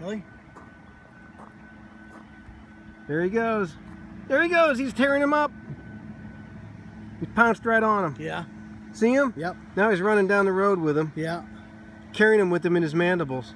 Really? There he goes. There he goes. He's tearing him up. He pounced right on him. Yeah. See him? Yep. Now he's running down the road with him, Yeah. carrying him with him in his mandibles.